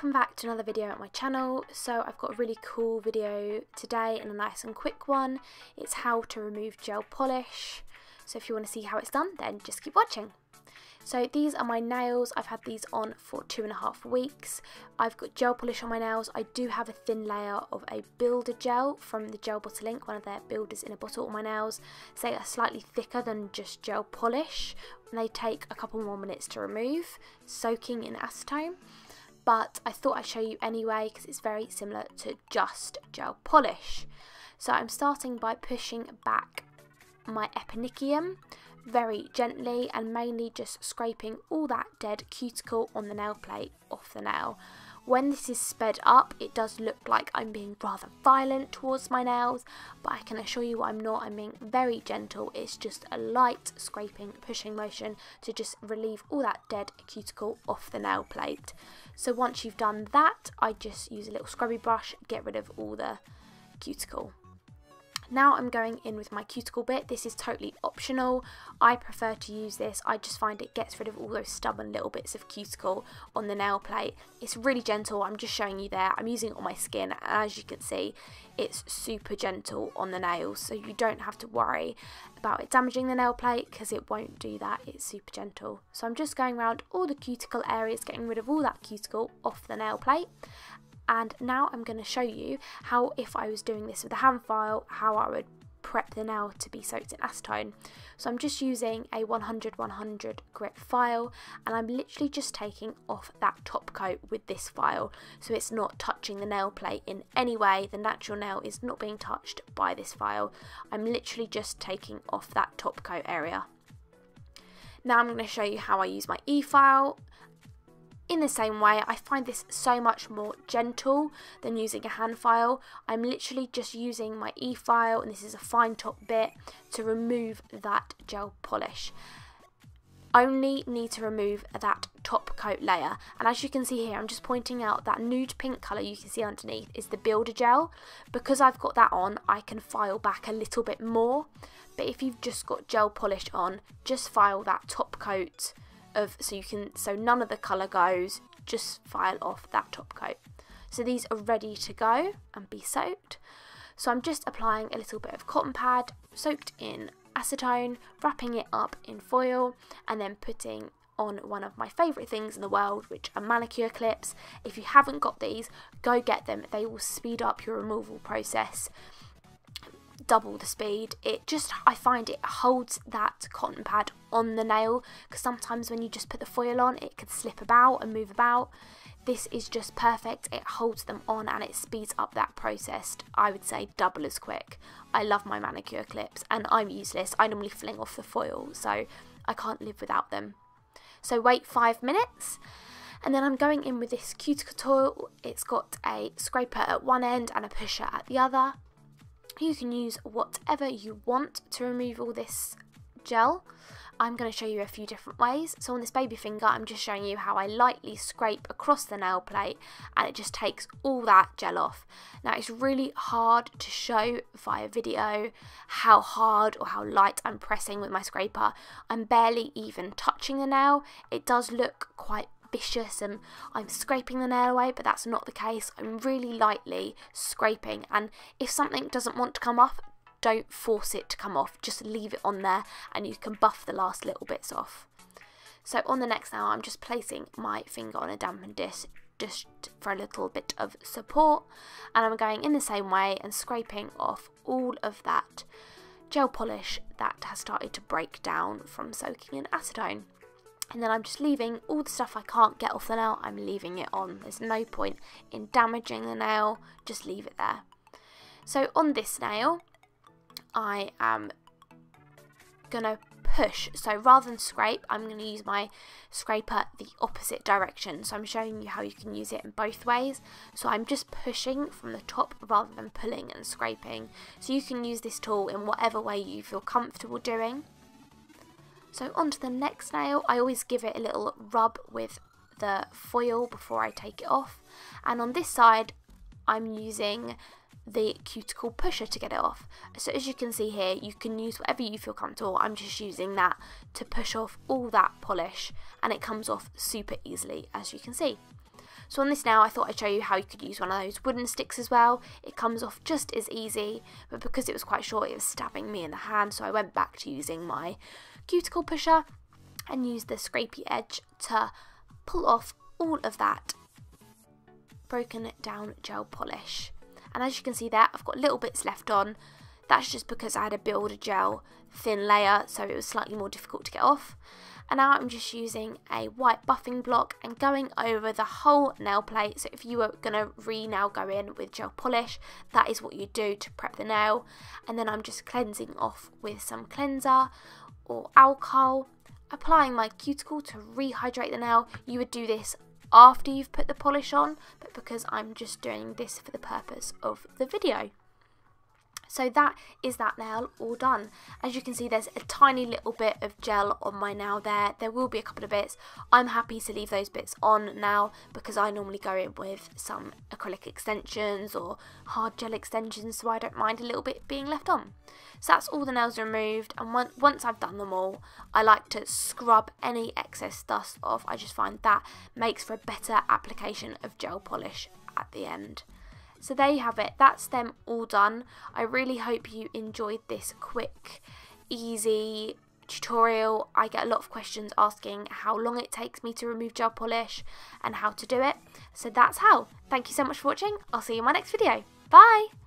welcome back to another video at my channel. So I've got a really cool video today and a nice and quick one. It's how to remove gel polish. So if you want to see how it's done then just keep watching. So these are my nails. I've had these on for two and a half weeks. I've got gel polish on my nails. I do have a thin layer of a builder gel from the Gel Bottle Inc, one of their builders in a bottle on my nails. They are slightly thicker than just gel polish. And they take a couple more minutes to remove, soaking in acetone but I thought I'd show you anyway because it's very similar to just gel polish. So I'm starting by pushing back my eponychium very gently and mainly just scraping all that dead cuticle on the nail plate off the nail. When this is sped up, it does look like I'm being rather violent towards my nails, but I can assure you I'm not. I'm being very gentle. It's just a light scraping, pushing motion to just relieve all that dead cuticle off the nail plate. So once you've done that, I just use a little scrubby brush, get rid of all the cuticle. Now I'm going in with my cuticle bit. This is totally optional. I prefer to use this. I just find it gets rid of all those stubborn little bits of cuticle on the nail plate. It's really gentle. I'm just showing you there. I'm using it on my skin. And as you can see, it's super gentle on the nails. So you don't have to worry about it damaging the nail plate because it won't do that. It's super gentle. So I'm just going around all the cuticle areas, getting rid of all that cuticle off the nail plate and now I'm going to show you how if I was doing this with a hand file how I would prep the nail to be soaked in acetone. So I'm just using a 100-100 grit file and I'm literally just taking off that top coat with this file so it's not touching the nail plate in any way. The natural nail is not being touched by this file. I'm literally just taking off that top coat area. Now I'm going to show you how I use my e-file in the same way, I find this so much more gentle than using a hand file. I'm literally just using my e-file, and this is a fine top bit, to remove that gel polish. Only need to remove that top coat layer. And as you can see here I'm just pointing out that nude pink colour you can see underneath is the builder gel. Because I've got that on I can file back a little bit more. But if you've just got gel polish on just file that top coat of so you can so none of the colour goes just file off that top coat so these are ready to go and be soaked so I'm just applying a little bit of cotton pad soaked in acetone wrapping it up in foil and then putting on one of my favourite things in the world, which are manicure clips. If you haven't got these, go get them. They will speed up your removal process double the speed. It just, I find it holds that cotton pad on the nail because sometimes when you just put the foil on, it could slip about and move about. This is just perfect. It holds them on and it speeds up that process, I would say double as quick. I love my manicure clips and I'm useless. I normally fling off the foil, so I can't live without them. So wait five minutes and then I'm going in with this cuticle tool. It's got a scraper at one end and a pusher at the other. You can use whatever you want to remove all this gel. I'm going to show you a few different ways. So on this baby finger, I'm just showing you how I lightly scrape across the nail plate and it just takes all that gel off. Now it's really hard to show via video how hard or how light I'm pressing with my scraper. I'm barely even touching the nail. It does look quite vicious and I'm scraping the nail away, but that's not the case. I'm really lightly scraping, and if something doesn't want to come off, don't force it to come off, just leave it on there and you can buff the last little bits off. So on the next nail, I'm just placing my finger on a dampened disc just for a little bit of support and I'm going in the same way and scraping off all of that gel polish that has started to break down from soaking in acetone and then I'm just leaving all the stuff I can't get off the nail, I'm leaving it on. There's no point in damaging the nail, just leave it there. So on this nail, I am going to push. So rather than scrape, I'm going to use my scraper the opposite direction. So I'm showing you how you can use it in both ways. So I'm just pushing from the top rather than pulling and scraping. So you can use this tool in whatever way you feel comfortable doing. So onto the next nail, I always give it a little rub with the foil before I take it off. And on this side, I'm using the cuticle pusher to get it off. So as you can see here, you can use whatever you feel comfortable. I'm just using that to push off all that polish and it comes off super easily as you can see. So on this now I thought I'd show you how you could use one of those wooden sticks as well. It comes off just as easy but because it was quite short it was stabbing me in the hand so I went back to using my cuticle pusher and used the scrapey edge to pull off all of that broken down gel polish. And as you can see there, I've got little bits left on. That's just because I had a gel thin layer, so it was slightly more difficult to get off. And now I'm just using a white buffing block and going over the whole nail plate. So if you were going to re-nail go in with gel polish, that is what you do to prep the nail. And then I'm just cleansing off with some cleanser or alcohol applying my cuticle to rehydrate the nail. You would do this after you've put the polish on, but because I'm just doing this for the purpose of the video. So that is that nail all done. As you can see there's a tiny little bit of gel on my nail there. There will be a couple of bits. I'm happy to leave those bits on now because I normally go in with some acrylic extensions or hard gel extensions so I don't mind a little bit being left on. So that's all the nails removed and once I've done them all I like to scrub any excess dust off. I just find that makes for a better application of gel polish at the end. So there you have it. That's them all done. I really hope you enjoyed this quick, easy tutorial. I get a lot of questions asking how long it takes me to remove gel polish and how to do it. So that's how. Thank you so much for watching. I'll see you in my next video. Bye!